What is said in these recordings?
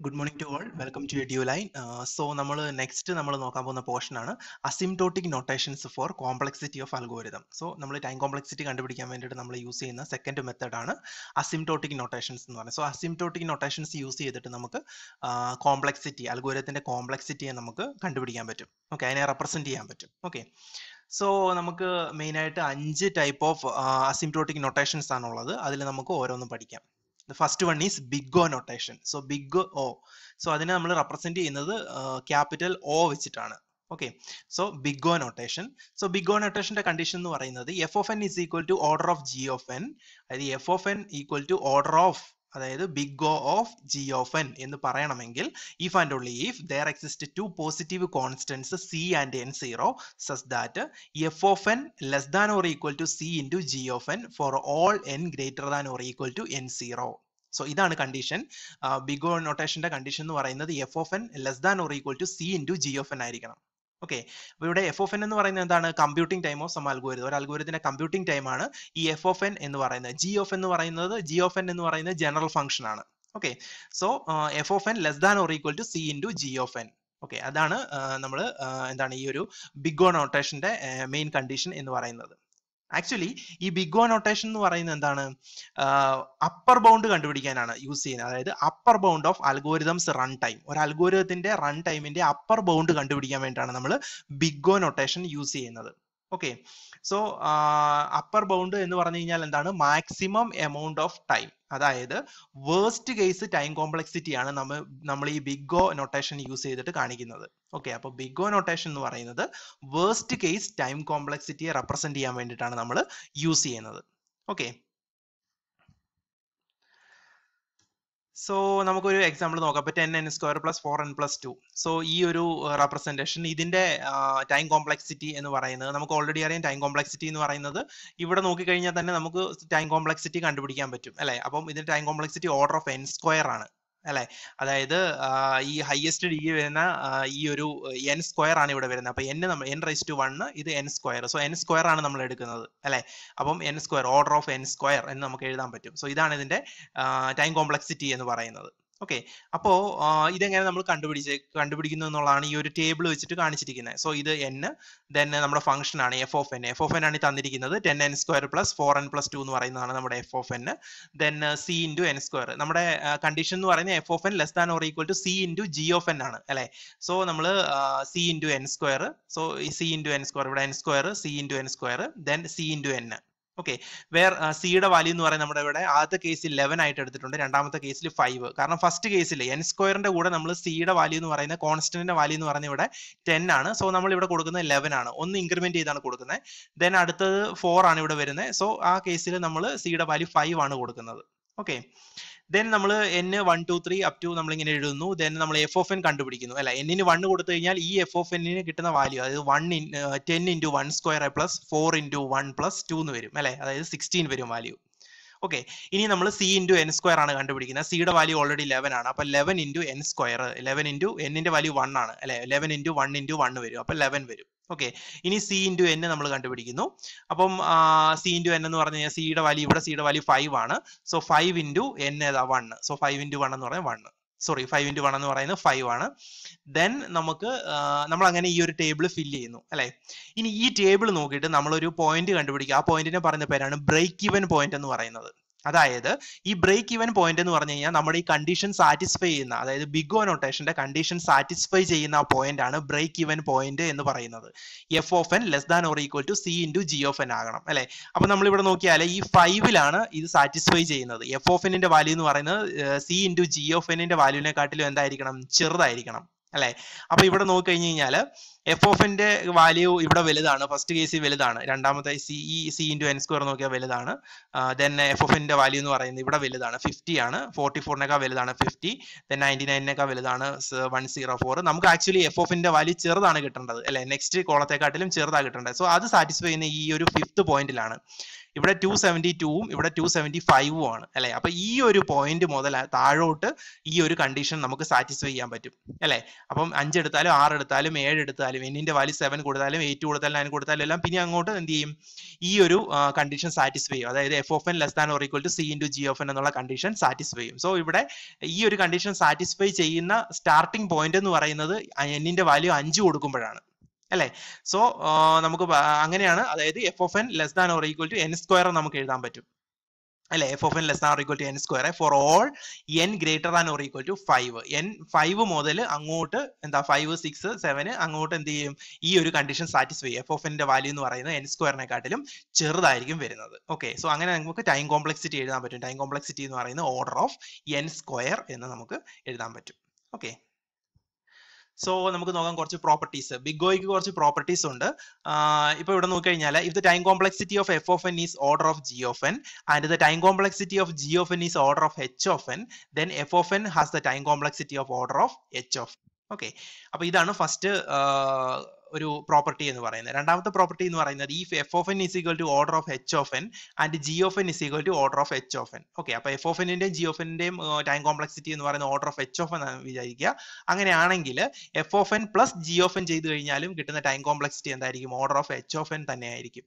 Good morning to all welcome to due line so നമ്മൾ next നമ്മൾ നോക്കാൻ പോകുന്ന പോർഷൻ ആണ് asymptotic notations for complexity of algorithm so നമ്മൾ ടൈം കോംപ്ലക്സിറ്റി കണ്ടുപിടിക്കാൻ വേണ്ടിയിട്ട് നമ്മൾ യൂസ് ചെയ്യുന്ന സെക്കൻഡ് മെത്തേഡ് ആണ് അസിംടോട്ടിക് നൊട്ടേഷൻസ് എന്ന് പറയുന്നത്. സോ അസിംടോട്ടിക് നൊട്ടേഷൻസ് യൂസ് ചെയ്തിട്ട് നമുക്ക് കോംപ്ലക്സിറ്റി അൽഗോരിതത്തിന്റെ കോംപ്ലക്സിറ്റിയെ നമുക്ക് കണ്ടുപിടിക്കാൻ പറ്റും. ഓക്കെ അതിനെ റെപ്രസെന്റ് ചെയ്യാൻ പറ്റും. ഓക്കെ സോ നമുക്ക് മെയിനായിട്ട് അഞ്ച് ടൈപ്പ് ഓഫ് അസിംടോട്ടിക് നൊട്ടേഷൻസ് ആണുള്ളത്. അതിൽ നമുക്ക് ഓരോന്നും പഠിക്കാം. First one is big O notation so big O so അതിനെ നമ്മൾ റെപ്രസെന്റ് ചെയ്യുന്നത് ക്യാപിറ്റൽ ഒ വെച്ചിട്ടാണ്. Okay so big O notation so big O നൊട്ടേഷന്റെ condition എന്ന് പറയുന്നത് F of N is equal to order of G of N അതായത് F of N equal to order of അതായത് big O of G of N എന്ന് പറയണമെങ്കിൽ if and only if there exist two positive constants C and N zero such that F of N less than or equal to C into G of N for all N greater than or equal to N zero so ഇതാണ് condition big O നൊട്ടേഷന്റെ condition എന്ന് പറയുന്നത് F of N less than or equal to C into G of N ആയിരിക്കണം. Okay. അപ്പോൾ ഇവിടെ F of N എന്ന് പറയുന്നത് എന്താണ്? Computing time of some algorithm ഒരു അൽഗോരിതത്തിന്റെ കമ്പ്യൂട്ടിംഗ് ടൈം ആണ്. ഈ എഫ് ഓഫ് എൻ എന്ന് പറയുന്നത്. ജി ഓഫ് എന്ന് പറയുന്നത് ജി ഓഫ് എൻ എന്ന് പറയുന്നത് ജനറൽ ഫംഗ്ഷൻ ആണ്. Okay. So F of N less than or equal to C into G of N okay. അതാണ് നമ്മൾ എന്താണ് ഈ ഒരു ബിഗ് ഓ നൊട്ടേഷന്റെ മെയിൻ കണ്ടീഷൻ എന്ന് പറയുന്നത്. ആക്ച്വലി ഈ ബിഗ് ഓ നൊട്ടേഷൻ എന്ന് പറയുന്നത് എന്താണ്? അപ്പർ ബൗണ്ട് കണ്ടുപിടിക്കാനാണ് യൂസ് ചെയ്യുന്നത്. അതായത് upper bound of algorithms run time ഒരു അൽഗോരിതത്തിന്റെ റൺ ടൈമിന്റെ അപ്പർ ബൗണ്ട് കണ്ടുപിടിക്കാൻ വേണ്ടിയിട്ടാണ് നമ്മൾ ബിഗ് ഓ നൊട്ടേഷൻ യൂസ് ചെയ്യുന്നത്. ഓക്കെ സോ അപ്പർ ബൗണ്ട് എന്ന് പറഞ്ഞു കഴിഞ്ഞാൽ എന്താണ്? മാക്സിമം എമൗണ്ട് ഓഫ് ടൈം അതായത് വേർസ്റ്റ് കേസ് ടൈം കോംപ്ലക്സിറ്റി ആണ് നമ്മൾ നമ്മൾ ഈ ബിഗ് ഒ നൊട്ടേഷൻ യൂസ് ചെയ്തിട്ട് കാണിക്കുന്നത്. ഓക്കെ അപ്പോൾ ബിഗ് ഒ നൊട്ടേഷൻ എന്ന് പറയുന്നത് വേർസ്റ്റ് കേസ് ടൈം കോംപ്ലക്സിറ്റിയെ റെപ്രസെന്റ് ചെയ്യാൻ വേണ്ടിയിട്ടാണ് നമ്മൾ യൂസ് ചെയ്യുന്നത്. ഓക്കെ സോ നമുക്കൊരു എക്സാമ്പിൾ നോക്കാം. ഇപ്പൊ ten N square plus four N plus two so ഈ ഒരു റെപ്രസെന്റേഷൻ ഇതിന്റെ ടൈം കോംപ്ലക്സിറ്റി എന്ന് പറയുന്നത് നമുക്ക് ഓൾറെഡി അറിയാം ടൈം കോംപ്ലക്സിറ്റി എന്ന് പറയുന്നത്. ഇവിടെ നോക്കിക്കഴിഞ്ഞാൽ തന്നെ നമുക്ക് ടൈം കോംപ്ലക്സിറ്റി കണ്ടുപിടിക്കാൻ പറ്റും അല്ലെ? അപ്പം ഇതിന്റെ time complexity order of N square ആണ്. അല്ലെ? അതായത് ഈ ഹയസ്റ്റ് ഡിഗ്രി വരുന്ന ഈ ഒരു എൻ സ്ക്വയർ ആണ് ഇവിടെ വരുന്നത്. അപ്പൊ എൻ നമ്മൾ എൻ റൈസ് ടു വൺ ഇത് N square so N square ആണ് നമ്മൾ എടുക്കുന്നത് അല്ലെ? അപ്പം N square order of N square എന്ന് നമുക്ക് എഴുതാൻ പറ്റും. സോ ഇതാണ് ഇതിന്റെ ടൈം കോംപ്ലക്സിറ്റി എന്ന് പറയുന്നത്. ഓക്കെ. അപ്പോ ഇതെങ്ങനെ നമ്മൾ കണ്ടുപിടിച്ച് കണ്ടുപിടിക്കുന്നു എന്നുള്ളതാണ് ഈ ഒരു ടേബിൾ വെച്ചിട്ട് കാണിച്ചിരിക്കുന്നത് സോ ഇത് എൻ ദെൻ നമ്മുടെ ഫംഗ്ഷൻ ആണ് F of N F of N ആണ് തന്നിരിക്കുന്നത്. Ten N square plus four N plus two എന്ന് പറയുന്നതാണ് നമ്മുടെ F of N then C into N square നമ്മുടെ കണ്ടീഷൻ എന്ന് പറയുന്നത് F of N less than or equal to C into G of N ആണ് അല്ലെ? സോ നമ്മൾ C into N square so C into N square ഇവിടെ N square C into N square then C into N okay where സിയുടെ value എന്ന് പറയുന്നത് നമ്മുടെ ഇവിടെ ആദ്യത്തെ കേസിൽ ലെവൻ ആയിട്ട് എടുത്തിട്ടുണ്ട്. രണ്ടാമത്തെ കേസിൽ ഫൈവ് കാരണം ഫസ്റ്റ് കേസിൽ എൻ സ്ക്വയറിന്റെ കൂടെ നമ്മൾ സിയുടെ വാല്യൂ എന്ന് പറയുന്നത് കോൺസ്റ്റന്റിന്റെ വാല്യൂ എന്ന് പറയുന്നത് ഇവിടെ ടെൻ ആണ്. സോ നമ്മൾ ഇവിടെ കൊടുക്കുന്നത് ലെവൻ ആണ്. ഒന്ന് ഇൻക്രിമെന്റ് ചെയ്താണ് കൊടുക്കുന്നത്. ദെൻ അടുത്തത് ഫോർ ആണ് ഇവിടെ വരുന്നത്. സോ ആ കേസിൽ നമ്മൾ സിയുടെ വാല്യൂ ഫൈവ് ആണ് കൊടുക്കുന്നത്. ഓക്കെ ദെൻ നമ്മൾ N one two three up to നമ്മൾ ഇങ്ങനെ എഴുതുന്നു. ദെൻ നമ്മൾ എഫ് ഓഫ് എൻ കണ്ടുപിടിക്കുന്നു. അല്ല? എന്നിന് വൺ കൊടുത്തു കഴിഞ്ഞാൽ ഈ എഫ് ഓഫ് എന്നിന് കിട്ടുന്ന വാല്യൂ അതായത് one in ten into one square plus four into one plus two എന്ന് വരും. അല്ലെ? അതായത് സിക്സ്റ്റീൻ വരും വാല്യൂ ഓക്കെ ഇനി നമ്മൾ സി ഇന്റു എൻ സ്ക്വയർ ആണ് കണ്ടുപിടിക്കുന്നത്. സിയുടെ വാല്യൂ ഓൾറെഡി ലെവൻ ആണ്. അപ്പോൾ eleven into N square eleven into എന്നിന്റെ വാല്യൂ വൺ ആണ്. അല്ലെ? Eleven into one into one വരും. അപ്പോൾ ലെവൻ വരും. ഓക്കെ ഇനി സി ഇന്റു എൻ നമ്മൾ കണ്ടുപിടിക്കുന്നു. അപ്പം സി ഇന്റു എൻ എന്ന് പറഞ്ഞു കഴിഞ്ഞാൽ സിയുടെ വാല്യൂ ഇവിടെ സിയുടെ വാല്യൂ ഫൈവ് ആണ്. സോ ഫൈവ് ഇന്റു എൻ ഏതാ? One so five into one എന്ന് പറഞ്ഞാൽ one sorry five into one എന്ന് പറയുന്നത് ഫൈവ് ആണ്. ദെൻ നമുക്ക് നമ്മൾ അങ്ങനെ ഈ ഒരു ടേബിൾ ഫില്ല് ചെയ്യുന്നു അല്ലെ? ഇനി ഈ ടേബിൾ നോക്കിയിട്ട് നമ്മളൊരു പോയിന്റ് കണ്ടുപിടിക്കുക. ആ പോയിന്റിനെ പറയുന്ന പേരാണ് ബ്രേക്ക് ഇവൻ പോയിന്റ് എന്ന് പറയുന്നത്. അതായത് ഈ ബ്രേക്ക് ഇവൻ പോയിന്റ് എന്ന് പറഞ്ഞു കഴിഞ്ഞാൽ നമ്മുടെ ഈ കണ്ടീഷൻ സാറ്റിസ്ഫൈ ചെയ്യുന്ന അതായത് ബിഗ് ഓ നൊട്ടേഷന്റെ കണ്ടീഷൻ സാറ്റിസ്ഫൈ ചെയ്യുന്ന പോയിന്റ് ആണ് ബ്രേക്ക് ഇവൻ പോയിന്റ് എന്ന് പറയുന്നത്. F of N less than or equal to C into G of N ആകണം അല്ലെ? അപ്പൊ നമ്മൾ ഇവിടെ നോക്കിയാൽ ഈ ഫൈവിലാണ് ഇത് സാറ്റിസ്ഫൈ ചെയ്യുന്നത്. എഫ് ഓഫ് എന്നിന്റെ വാല്യൂ എന്ന് പറയുന്നത് സി ഇന്റു ജി ഓഫ് എന്നിന്റെ വാല്യൂവിനെക്കാട്ടിലും എന്തായിരിക്കണം? ചെറുതായിരിക്കണം. അല്ലെ? അപ്പൊ ഇവിടെ നോക്കി കഴിഞ്ഞു കഴിഞ്ഞാൽ എഫ് ഓഫ് എന്റെ വാല്യൂ ഇവിടെ വലുതാണ്. ഫസ്റ്റ് കേസിൽ വലുതാണ്. രണ്ടാമത്തെ C E C into N square നോക്കിയാൽ വലുതാണ്. ദെൻ എഫ് ഓഫ് എന്റെ വാല്യൂ എന്ന് പറയുന്നത് ഇവിടെ വലുതാണ്. ഫിഫ്റ്റി ആണ്. ഫോർട്ടി ഫോറിനേക്കാൾ വലുതാണ് ഫിഫ്റ്റി ദെൻ നയന്റി നയനിനേക്കാൾ വലുതാണ് വൺ സീറോ ഫോർ നമുക്ക് ആക്ച്വലി എഫ് ഓഫ് എന്റെ വാല്യൂ ചെറുതാണ് കിട്ടേണ്ടത്. അല്ലെ? നെക്സ്റ്റ് കോളത്തെക്കാട്ടിലും ചെറുതാണ് കിട്ടേണ്ടത്. സോ അത് സാറ്റിസ്ഫൈ ചെയ്യുന്ന ഈ ഒരു ഫിഫ്ത്ത് പോയിന്റിലാണ് ഇവിടെ ടു സെവന്റി ടൂവും ഇവിടെ ടു സെവന്റി ഫൈവും ആണ് അല്ലേ? അപ്പൊ ഈ ഒരു പോയിന്റ് മുതൽ താഴോട്ട് ഈ ഒരു കണ്ടീഷൻ നമുക്ക് സാറ്റിസ്ഫൈ ചെയ്യാൻ പറ്റും അല്ലേ? അപ്പം അഞ്ച് എടുത്താലും ആറ് എടുത്താലും ഏഴ് എടുത്താലും എന്നിന്റെ വാല്യൂ സെവൻ കൊടുത്താലും എയ്റ്റ് കൊടുത്താലും നയൻ കൊടുത്താലും എല്ലാം പിന്നെ അങ്ങോട്ട് എന്ത് ചെയ്യും? ഈ ഒരു കണ്ടീഷൻ സാറ്റിസ്ഫൈ ചെയ്യും. അതായത് F of N less than or equal to C into G of N എന്നുള്ള കണ്ടീഷൻ സാറ്റിസ്ഫൈ ചെയ്യും. സോ ഇവിടെ ഈ ഒരു കണ്ടീഷൻ സാറ്റിസ്ഫൈ ചെയ്യുന്ന സ്റ്റാർട്ടിംഗ് പോയിന്റ് എന്ന് പറയുന്നത് എന്നിന്റെ വാല്യൂ അഞ്ച് കൊടുക്കുമ്പോഴാണ്. അല്ലെ? സോ നമുക്ക് അങ്ങനെയാണ്. അതായത് F of N less than or equal to N square നമുക്ക് എഴുതാൻ പറ്റും. അല്ലെ? F of N less than or equal to N square for all N greater than or equal to five N five മുതൽ അങ്ങോട്ട് എന്താ five six seven അങ്ങോട്ട് എന്ത് ചെയ്യും? ഈ ഒരു കണ്ടീഷൻ സാറ്റിസ്ഫൈ എഫ് ഓഫ് എന്റെ വാല്യൂ എന്ന് പറയുന്നത് എൻ സ്ക്വയറിനെക്കാട്ടിലും ചെറുതായിരിക്കും വരുന്നത്. ഓക്കെ സോ അങ്ങനെ നമുക്ക് ടൈം കോംപ്ലക്സിറ്റി എഴുതാൻ പറ്റും. ടൈം കോംപ്ലക്സിറ്റി എന്ന് പറയുന്നത് ഓർഡർ ഓഫ് എൻ സ്ക്വയർ എന്ന് നമുക്ക് എഴുതാൻ പറ്റും. ഓക്കെ സോ നമുക്ക് നോക്കാം കുറച്ച് പ്രോപ്പർട്ടീസ് ബിഗ് ഓയ്ക്ക് കുറച്ച് പ്രോപ്പർട്ടീസ് ഉണ്ട്. ഇപ്പോൾ ഇപ്പൊ ഇവിടെ നോക്കിക്കഴിഞ്ഞാൽ if the time complexity of F of N is order of G of N and the time complexity of G of N is order of H of N then F of N has the time complexity of order of H of okay അപ്പൊ ഇതാണ് first ഒരു property എന്ന് പറയുന്നത്. രണ്ടാമത്തെ property എന്ന് പറയുന്നത് ഈ F of N is equal to order of H of N and G of N is equal to order of H of N okay അപ്പൊ എഫ് ഓഫ് എന്നിന്റെയും ജി ഓഫ് എന്റെയും ടൈം കോംപ്ലക്സിറ്റി എന്ന് പറയുന്ന order of H of N വിചാരിക്കുക. അങ്ങനെയാണെങ്കിൽ F of N plus G of N ചെയ്ത് കഴിഞ്ഞാലും കിട്ടുന്ന ടൈം കോംപ്ലക്സിറ്റി എന്തായിരിക്കും? Order of H of N തന്നെയായിരിക്കും.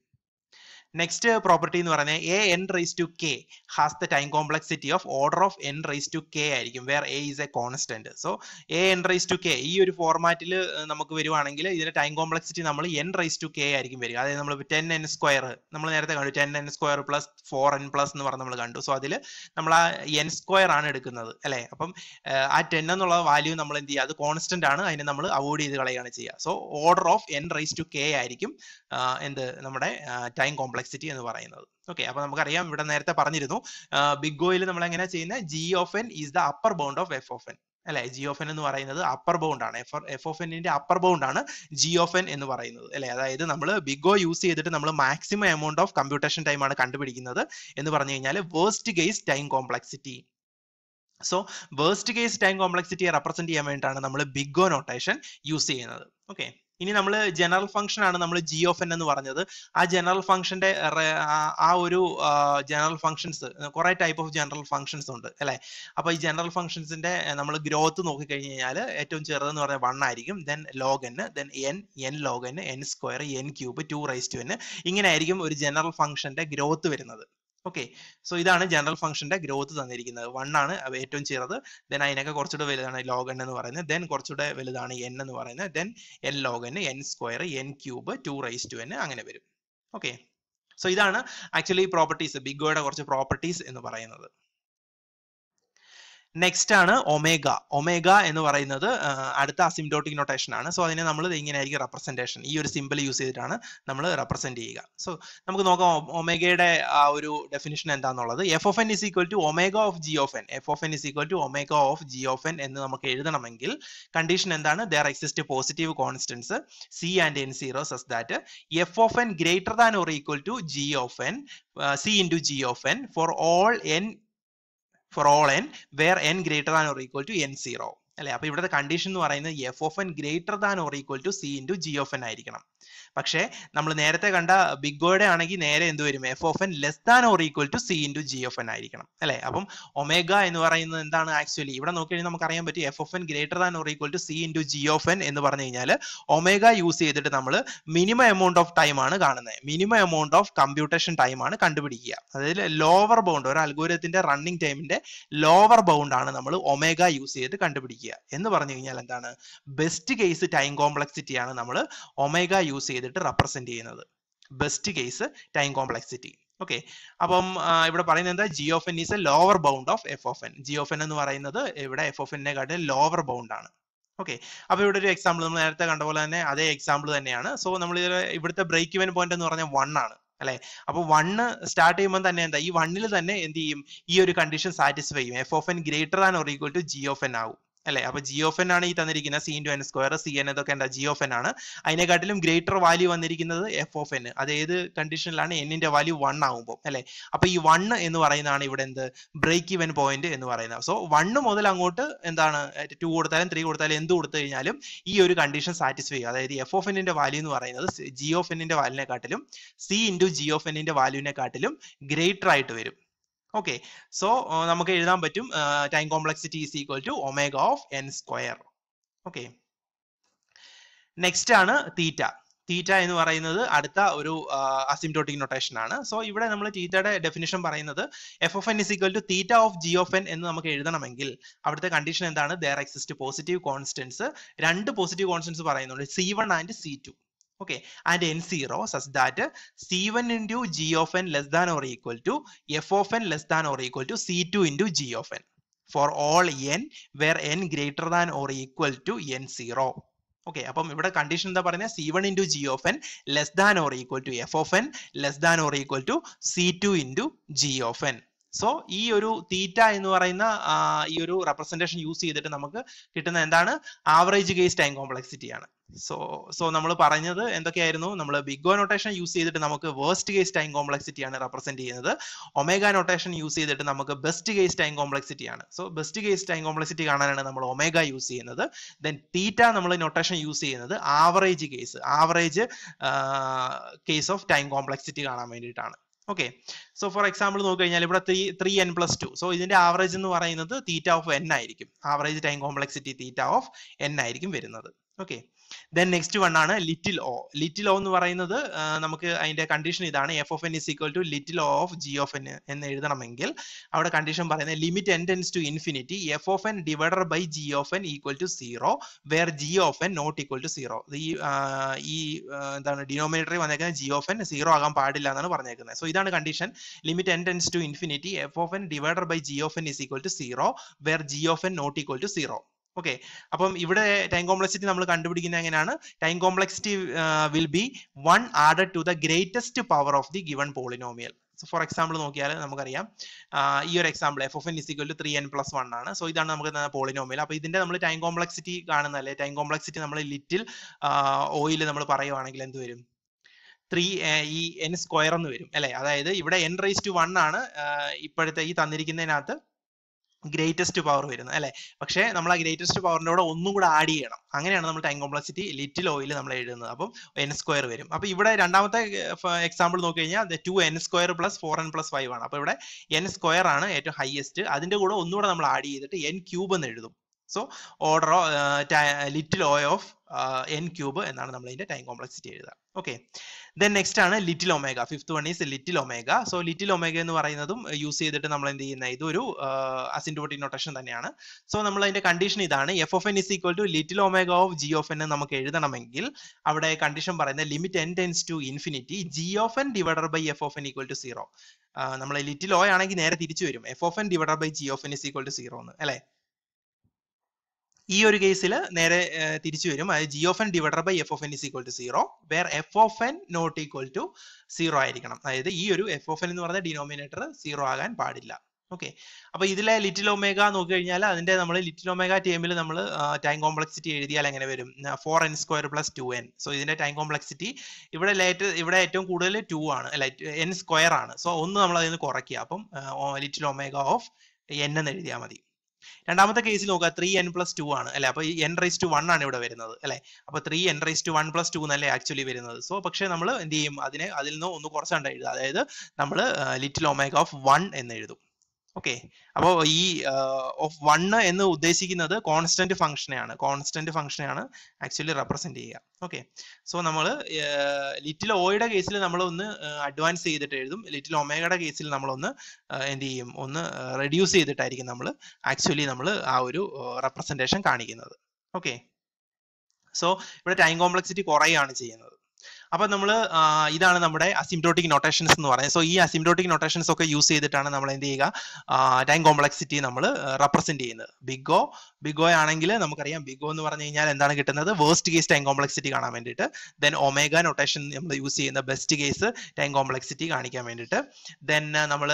നെക്സ്റ്റ് പ്രോപ്പർട്ടി എന്ന് പറഞ്ഞാൽ A n raise to k has the time complexity of order of n raise to k ആയിരിക്കും where a is a constant so a n raise to k ഈ ഒരു ഫോർമാറ്റിൽ നമുക്ക് വരുവാണെങ്കിൽ ഇതിന്റെ ടൈം കോംപ്ലക്സിറ്റി നമ്മൾ എൻ റൈസ് ടു കെ ആയിരിക്കും വരിക. അതായത് നമ്മൾ ടെൻ എൻ സ്ക്വയർ നമ്മൾ നേരത്തെ കണ്ടു ten n square plus four n plus എന്ന് പറഞ്ഞ് നമ്മൾ കണ്ടു. സോ അതിൽ നമ്മൾ ആ എൻ സ്ക്വയർ ആണ് എടുക്കുന്നത് അല്ലെ? അപ്പം ആ ടെൻ എന്നുള്ള വാല്യൂ നമ്മൾ എന്ത് ചെയ്യുക അത് കോൺസ്റ്റന്റ് ആണ് അതിനെ നമ്മൾ അവോയ്ഡ് ചെയ്ത് കളയുകയാണ് ചെയ്യുക. So order of n raise to k ആയിരിക്കും എന്ത്? നമ്മുടെ ടൈം കോംപ്ലക്സിറ്റി എന്ന് പറയുന്നത്. ഓക്കെ അപ്പൊ നമുക്കറിയാം ഇവിടെ നേരത്തെ പറഞ്ഞിരുന്നു ബിഗ് ഓയിൽ നമ്മൾ എങ്ങനെ ചെയ്യുന്നത് g of n is the upper bound of f of n അല്ലെ? ജി ഓഫ് എൻ എന്ന് പറയുന്നത് അപ്പർ ബൗണ്ട് ആണ്. എഫ് ഓഫ് എന്നിന്റെ അപ്പർ ബൗണ്ട് ആണ് ജി ഓഫ് എൻ എന്ന് പറയുന്നത്. അല്ലെ? അതായത് നമ്മൾ ബിഗ് ഓ യൂസ് ചെയ്തിട്ട് നമ്മൾ maximum amount of computation time ആണ് കണ്ടുപിടിക്കുന്നത് എന്ന് പറഞ്ഞു കഴിഞ്ഞാൽ worst case time complexity so worst case time കോംപ്ലക്സിറ്റിയെ represent ചെയ്യാൻ വേണ്ടിയിട്ടാണ് നമ്മൾ ബിഗ് ഓ നൊട്ടേഷൻ യൂസ് ചെയ്യുന്നത്. ഓക്കെ ഇനി നമ്മൾ ജനറൽ ഫംഗ്ഷൻ ആണ് നമ്മൾ ജി ഓഫ് എൻ എന്ന് പറഞ്ഞത്. ആ ജനറൽ ഫംഗ്ഷന്റെ ആ ഒരു ജനറൽ ഫംഗ്ഷൻസ് കുറെ ടൈപ്പ് ഓഫ് ജനറൽ ഫംഗ്ഷൻസ് ഉണ്ട് അല്ലെ? അപ്പൊ ഈ ജനറൽ ഫംഗ്ഷൻസിന്റെ നമ്മൾ ഗ്രോത്ത് നോക്കിക്കഴിഞ്ഞ് കഴിഞ്ഞാൽ ഏറ്റവും ചെറുതെന്ന് പറഞ്ഞാൽ വൺ ആയിരിക്കും. Then log n then n n log n n square n cube two raise to n ഇങ്ങനെ ആയിരിക്കും ഒരു ജനറൽ ഫംഗ്ഷന്റെ ഗ്രോത്ത് വരുന്നത്. ഓക്കെ സോ ഇതാണ് ജനറൽ ഫംഗ്ഷന്റെ ഗ്രോത്ത് തന്നിരിക്കുന്നത്. വൺ ആണ് ഏറ്റവും ചെറുത്. ദെൻ അതിനൊക്കെ കുറച്ചുകൂടെ വലുതാണ് ലോഗ് എൻ എന്ന് പറയുന്നത്. ദെൻ കുറച്ചുകൂടെ വലുതാണ് എൻ എന്ന് പറയുന്നത്. Then n log n n square n cube two raise to n അങ്ങനെ വരും. ഓക്കെ സോ ഇതാണ് ആക്ച്വലി പ്രോപ്പർട്ടീസ് ബിഗോയുടെ കുറച്ച് പ്രോപ്പർട്ടീസ് എന്ന് പറയുന്നത്. നെക്സ്റ്റ് ആണ് ഒമേഗ ഒമേഗ എന്ന് പറയുന്നത് അടുത്ത അസിംഡോട്ടിക് നൊട്ടേഷൻ ആണ്. സോ അതിനെ നമ്മൾ ഇങ്ങനെ ആയിരിക്കും റെപ്രസെന്റേഷൻ ഈ ഒരു സിമ്പിൾ യൂസ് ചെയ്തിട്ടാണ് നമ്മൾ റെപ്രസെന്റ് ചെയ്യുക. സോ നമുക്ക് നോക്കാം ഒമേഗയുടെ ആ ഒരു ഡെഫിനിഷൻ എന്താണെന്നുള്ളത് f of n is equal to omega of g of n f of n is equal to omega of g of n എന്ന് നമുക്ക് എഴുതണമെങ്കിൽ കണ്ടീഷൻ എന്താണ്? There exist positive constants c and n zero such that f of n greater than or equal to g of n c into g of n for all n for all n where n greater than or equal to n zero അല്ലെ? അപ്പൊ ഇവിടുത്തെ condition എന്ന് പറയുന്നത് f of n greater than or equal to c into g of n ആയിരിക്കണം. പക്ഷേ നമ്മൾ നേരത്തെ കണ്ട ബിഗ് ബിഗോയുടെ ആണെങ്കിൽ നേരെ എന്ത് വരും? F of n less than or equal to c into g of n ആയിരിക്കണം. അല്ലെ? അപ്പം ഒമേഗ എന്ന് പറയുന്നത് എന്താണ് ആക്ച്വലി ഇവിടെ നോക്കി കഴിഞ്ഞാൽ നമുക്ക് അറിയാൻ പറ്റും f of n greater than or equal to c into g of n എന്ന് പറഞ്ഞു കഴിഞ്ഞാൽ ഒമേഗ യൂസ് ചെയ്തിട്ട് നമ്മൾ മിനിമം എമൗണ്ട് ഓഫ് ടൈം ആണ് കാണുന്നത്. Minimum amount of computation time ആണ് കണ്ടുപിടിക്കുക. അതായത് ലോവർ ബൗണ്ട് ഒരു അൽഗോരത്തിന്റെ റണ്ണിങ് ടൈമിന്റെ ലോവർ ബൗണ്ട് ആണ് നമ്മൾ ഒമേഗ യൂസ് ചെയ്ത് കണ്ടുപിടിക്കുക. എന്ന് പറഞ്ഞു കഴിഞ്ഞാൽ എന്താണ്? ബെസ്റ്റ് കേസ് ടൈം കോംപ്ലക്സിറ്റി ആണ് നമ്മൾ ഒമേഗ യൂസ് ചെയ്തിട്ട് റെപ്രസെന്റ് ചെയ്യുന്നത്. Best case time complexity okay അപ്പം ഇവിടെ പറയുന്നത് എന്താ? G of n is a lower bound of f of n g of n എന്ന് പറയുന്നത് ഇവിടെ എഫ് ഓഫ് എന്നെക്കാട്ടിൽ ലോവർ ബൗണ്ട് ആണ്. ഓക്കെ അപ്പൊ ഇവിടെ ഒരു എക്സാമ്പിൾ നമ്മൾ നേരത്തെ കണ്ട പോലെ തന്നെ അതേ എക്സാമ്പിൾ തന്നെയാണ്. സോ നമ്മൾ ഇവിടുത്തെ ബ്രേക്ക് ഇവൻ പോയിന്റ് എന്ന് പറഞ്ഞാൽ വൺ ആണ്. അല്ലെ? അപ്പൊ വണ്ണ് സ്റ്റാർട്ട് ചെയ്യുമ്പോൾ തന്നെ എന്താ? ഈ വണ്ണിൽ തന്നെ എന്ത് ചെയ്യും? ഈ ഒരു കണ്ടീഷൻ സാറ്റിസ്ഫൈ ചെയ്യും. F of n greater than or equal to g of n ആവും. അല്ലെ? അപ്പൊ ജി ഓഫ് എൻ ആണ് ഈ തന്നിരിക്കുന്നത് c into n square c n ഇതൊക്കെ എന്താ? ജി ഓഫ് എൻ ആണ്. അതിനെക്കാട്ടിലും ഗ്രേറ്റർ വാല്യൂ വന്നിരിക്കുന്നത് എഫ് ഓഫ് എൻ അത് ഏത് കണ്ടീഷനിലാണ് എന്നിന്റെ വാല്യൂ വൺ ആകുമ്പോൾ അല്ലെ? അപ്പൊ ഈ വൺ എന്ന് പറയുന്നതാണ് ഇവിടെ എന്ത്? ബ്രേക്ക് ഇവൻ പോയിന്റ് എന്ന് പറയുന്നത്. സോ വണ്ണ് മുതൽ അങ്ങോട്ട് എന്താണ്? ടു കൊടുത്താലും ത്രീ കൊടുത്താലും എന്ത് കൊടുത്തു കഴിഞ്ഞാലും ഈ ഒരു കണ്ടീഷൻ സാറ്റിസ്ഫൈ ചെയ്യും അതായത് എഫ് ഓഫ് എന്നിന്റെ വാല്യൂ എന്ന് പറയുന്നത് ജി ഓഫ് എന്നിന്റെ വാല്യൂനെക്കാട്ടിലും സി ഇന്റു ജി ഓഫ് എന്നിന്റെ വാല്യൂനെക്കാട്ടിലും ഗ്രേറ്റർ ആയിട്ട് വരും. ഓക്കെ സോ നമുക്ക് എഴുതാൻ പറ്റും time complexity is equal to omega of n square okay next ആണ് തീറ്റ തീറ്റ എന്ന് പറയുന്നത് അടുത്ത ഒരു അസിംറ്റോട്ടിക് നൊട്ടേഷൻ ആണ്. സോ ഇവിടെ നമ്മൾ തീറ്റയുടെ ഡെഫിനിഷൻ പറയുന്നത് f of n is equal to theta of g of n എന്ന് നമുക്ക് എഴുതണമെങ്കിൽ അവിടുത്തെ കണ്ടീഷൻ എന്താണ്? ദർ എക്സിസ്റ്റ് പോസിറ്റീവ് കോൺസ്റ്റൻസ് രണ്ട് പോസിറ്റീവ് കോൺസ്റ്റൻസ് പറയുന്നുണ്ട്. C one and c two okay and n0 such that c1 into g of n less than or equal to f of n less than or equal to c2 into g of n for all n where n greater than or equal to n0 okay അപ്പം ഇവിടെ condition എന്താ പറയുന്നത് c one into g of n less than or equal to f of n less than or equal to c two into g of n so ഈ ഒരു തീറ്റ എന്ന് പറയുന്ന ഈ ഒരു റെപ്രസെന്റേഷൻ യൂസ് ചെയ്തിട്ട് നമുക്ക് കിട്ടുന്ന എന്താണ്? ആവറേജ് കേസ് ടൈം കോംപ്ലക്സിറ്റി ആണ്. സോ സോ നമ്മൾ പറഞ്ഞത് എന്തൊക്കെയായിരുന്നു? നമ്മൾ ബിഗ് ഓ നൊട്ടേഷൻ യൂസ് ചെയ്തിട്ട് നമുക്ക് വേസ്റ്റ് കേസ് ടൈം കോംപ്ലക്സിറ്റി ആണ് റെപ്രസെന്റ് ചെയ്യുന്നത്. ഒമേഗ നൊട്ടേഷൻ യൂസ് ചെയ്തിട്ട് നമുക്ക് ബെസ്റ്റ് കേസ് ടൈം കോംപ്ലക്സിറ്റി ആണ്. So best case time complexity കാണാനാണ് നമ്മൾ ഒമേഗ യൂസ് ചെയ്യുന്നത്. ദെൻ തീറ്റ നമ്മൾ നൊട്ടേഷൻ യൂസ് ചെയ്യുന്നത് average case average case of time complexity കാണാൻ വേണ്ടിയിട്ടാണ്. ഓക്കെ സോ ഫോർ എക്സാമ്പിൾ നോക്കി കഴിഞ്ഞാൽ ഇവിടെ three three n plus two so ഇതിന്റെ ആവറേജ് എന്ന് പറയുന്നത് തീറ്റ ഓഫ് എൻ ആയിരിക്കും. Average time complexity theta of n ആയിരിക്കും വരുന്നത്. ഓക്കെ ദെൻ നെക്സ്റ്റ് വൺ ആണ് ലിറ്റിൽ ഒ ലിറ്റിൽ ഒ എന്ന് പറയുന്നത് നമുക്ക് അതിന്റെ കണ്ടീഷൻ ഇതാണ്. F of n is equal to little o of g of n എന്ന് എഴുതണമെങ്കിൽ അവിടെ കണ്ടീഷൻ പറയുന്നത് limit n tends to infinity f of n divided by g of n equal to zero where g of n not equal to zero ഈ ഈ എന്താണ് ഡിനോമിനേറ്ററിൽ വന്നേക്കുന്നത് G of N zero ആകാൻ പാടില്ല എന്നാണ് പറഞ്ഞേക്കുന്നത്. സോ ഇതാണ് condition limit n tends to infinity f of n divided by g of n is equal to zero where g of n not equal to zero okay അപ്പം ഇവിടെ time complexity നമ്മൾ കണ്ടുപിടിക്കുന്നത് എങ്ങനെയാണ്? Time complexity will be one added to the greatest power of the given polynomial for example നോക്കിയാൽ നമുക്കറിയാം. ഈ ഒരു example f of n is equal to three n plus one ആണ്. സോ ഇതാണ് നമുക്ക് പോളിനോമിയൽ അപ്പോൾ ഇതിന്റെ നമ്മൾ ടൈം കോംപ്ലക്സിറ്റി കാണുന്നതല്ലേ? ടൈം കോംപ്ലക്സിറ്റി നമ്മൾ ലിറ്റിൽ ഓയിൽ നമ്മൾ പറയുവാണെങ്കിൽ എന്ത് വരും? ത്രീ ഈ എൻ സ്ക്വയർ എന്ന് വരും അല്ലെ? അതായത് ഇവിടെ എൻ റേസ് ടു വൺ ആണ് ഇപ്പോഴത്തെ ഈ തന്നിരിക്കുന്നതിനകത്ത് ഗ്രേറ്റസ്റ്റ് പവർ വരുന്നത് അല്ലെ? പക്ഷേ നമ്മൾ ആ ഗ്രേറ്റസ്റ്റ് പവറിന്റെ കൂടെ ഒന്നും കൂടെ ആഡ് ചെയ്യണം. അങ്ങനെയാണ് നമ്മൾ ടൈം കോംപ്ലക്സിറ്റി ലിറ്റിൽ ഓയിൽ നമ്മൾ എഴുതുന്നത്. അപ്പം എൻ സ്ക്വയർ വരും. അപ്പൊ ഇവിടെ രണ്ടാമത്തെ എക്സാമ്പിൾ നോക്കി കഴിഞ്ഞാൽ two n square plus four n plus five ആണ്. അപ്പൊ ഇവിടെ എൻ സ്ക്വയർ ആണ് ഏറ്റവും ഹയസ്റ്റ് അതിന്റെ കൂടെ ഒന്നുകൂടെ നമ്മൾ ആഡ് ചെയ്തിട്ട് എൻ ക്യൂബ് എന്ന് എഴുതും. So order little o of n cube എന്നാണ് നമ്മൾ ഇതിന്റെ ടൈം കോംപ്ലക്സിറ്റി എഴുതുക. ഓക്കെ ദെൻ നെക്സ്റ്റ് ആണ് little omega fifth one is little omega so little omega എന്ന് പറയുന്നതും യൂസ് ചെയ്തിട്ട് നമ്മൾ എന്ത് ചെയ്യുന്ന ഇതൊരു അസിൻഡോട്ടിക് നൊട്ടേഷൻ തന്നെയാണ്. സോ നമ്മൾ അതിന്റെ കണ്ടീഷൻ ഇതാണ്. F of n is equal to little omega of g of n നമുക്ക് എഴുതണമെങ്കിൽ അവിടെ കണ്ടീഷൻ പറയുന്ന limit n tends to infinity g of n divided by f of n equal to zero നമ്മൾ little o ആണെങ്കിൽ നേരെ തിരിച്ചു വരും. F of n divided by g of n is equal to zero എന്ന്. അല്ലെ? ഈ ഒരു കേസിൽ നേരെ തിരിച്ചു വരും. അതായത് g of n divided by f of n is equal to zero where f of n not equal to zero ആയിരിക്കണം. അതായത് ഈ ഒരു എഫ് ഓഫ് എൻ എന്ന് പറഞ്ഞ ഡിനോമിനേറ്റർ സീറോ ആകാൻ പാടില്ല. ഓക്കെ അപ്പൊ ഇതിലെ ലിറ്റിൽ ഒമേഗ നോക്കി കഴിഞ്ഞാൽ അതിന്റെ നമ്മൾ ലിറ്റിൽ ഒമേഗ ടേമിൽ നമ്മൾ ടൈം കോംപ്ലക്സിറ്റി എഴുതിയാൽ എങ്ങനെ വരും? Four n square plus two n so ഇതിന്റെ ടൈം കോംപ്ലക്സിറ്റി ഇവിടെ ലേറ്റ് ഇവിടെ ഏറ്റവും കൂടുതൽ ടു ആണ്. അല്ല എൻ സ്ക്വയർ ആണ്. സോ ഒന്ന് നമ്മൾ അതിൽ നിന്ന് കുറയ്ക്കുക. അപ്പം ലിറ്റിൽ ഒമേഗ ഓഫ് എൻ എന്ന് എഴുതിയാൽ മതി. രണ്ടാമത്തെ കേസിൽ നോക്കുക ത്രീ എൻ പ്ലസ് ടു ആണ് അല്ലെ? അപ്പൊ ഈ എൻ റൈസ് ടു വൺ ആണ് ഇവിടെ വരുന്നത് അല്ലെ? അപ്പൊ three n raise to one plus two എന്നല്ലേ ആക്ച്വലി വരുന്നത്? സോ പക്ഷെ നമ്മൾ എന്ത് ചെയ്യും? അതിനെ അതിൽ നിന്ന് ഒന്ന് കുറച്ചാണ്ട് എഴുതുക. അതായത് നമ്മൾ ലിറ്റിൽ ഒമേഗ ഓഫ് വൺ എന്ന് എഴുതും. ഓക്കെ അപ്പോൾ ഈ ഓഫ് വണ്ണ് എന്ന് ഉദ്ദേശിക്കുന്നത് കോൺസ്റ്റന്റ് ഫംഗ്ഷനെയാണ് കോൺസ്റ്റന്റ് ഫംഗ്ഷനെയാണ് ആക്ച്വലി റെപ്രസെന്റ് ചെയ്യുക. ഓക്കെ സോ നമ്മൾ ലിറ്റിൽ ഓയുടെ കേസിൽ നമ്മൾ ഒന്ന് അഡ്വാൻസ് ചെയ്തിട്ട് എഴുതും. ലിറ്റിൽ ഒമേഗയുടെ കേസിൽ നമ്മളൊന്ന് എന്ത് ചെയ്യും? ഒന്ന് റെഡ്യൂസ് ചെയ്തിട്ടായിരിക്കും നമ്മൾ ആക്ച്വലി നമ്മൾ ആ ഒരു റെപ്രസെന്റേഷൻ കാണിക്കുന്നത്. ഓക്കെ സോ ഇവിടെ ടൈം കോംപ്ലക്സിറ്റി കുറയാണ് ചെയ്യുന്നത്. അപ്പൊ നമ്മൾ ഇതാണ് നമ്മുടെ അസിംപ്റ്റോട്ടിക് നൊട്ടേഷൻസ് എന്ന് പറയുന്നത്. സോ ഈ അസിംപ്റ്റോട്ടിക് നൊട്ടേഷൻസ് ഒക്കെ യൂസ് ചെയ്തിട്ടാണ് നമ്മൾ എന്ത് ചെയ്യുക? ടൈം കോംപ്ലക്സിറ്റി നമ്മൾ റെപ്രസെന്റ് ചെയ്യുന്നത്. ബിഗോ ബിഗോ ആണെങ്കിൽ നമുക്കറിയാം ബിഗോ എന്ന് പറഞ്ഞു കഴിഞ്ഞാൽ എന്താണ് കിട്ടുന്നത്? വേസ്റ്റ് കേസ് ടൈം കോംപ്ലക്സിറ്റി കാണാൻ വേണ്ടിയിട്ട്. ദെൻ ഒമേഗ നൊട്ടേഷൻ നമ്മൾ യൂസ് ചെയ്യുന്ന ബെസ്റ്റ് കേസ് ടൈം കോംപ്ലക്സിറ്റി കാണിക്കാൻ വേണ്ടിയിട്ട്. ദെൻ നമ്മൾ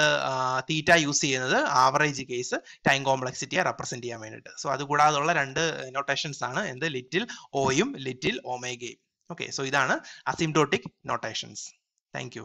തീറ്റ യൂസ് ചെയ്യുന്നത് ആവറേജ് കേസ് ടൈം കോംപ്ലക്സിറ്റിയെ റെപ്രസെന്റ് ചെയ്യാൻ വേണ്ടിയിട്ട്. സോ അതുകൂടാതുള്ള രണ്ട് നൊട്ടേഷൻസ് ആണ് എന്ത്? ലിറ്റിൽ ഓയും ലിറ്റിൽ ഒമേഗയും ഓക്കെ സോ ഇതാണ് അസിംപ്റ്റോട്ടിക് നൊട്ടേഷൻസ് താങ്ക് യു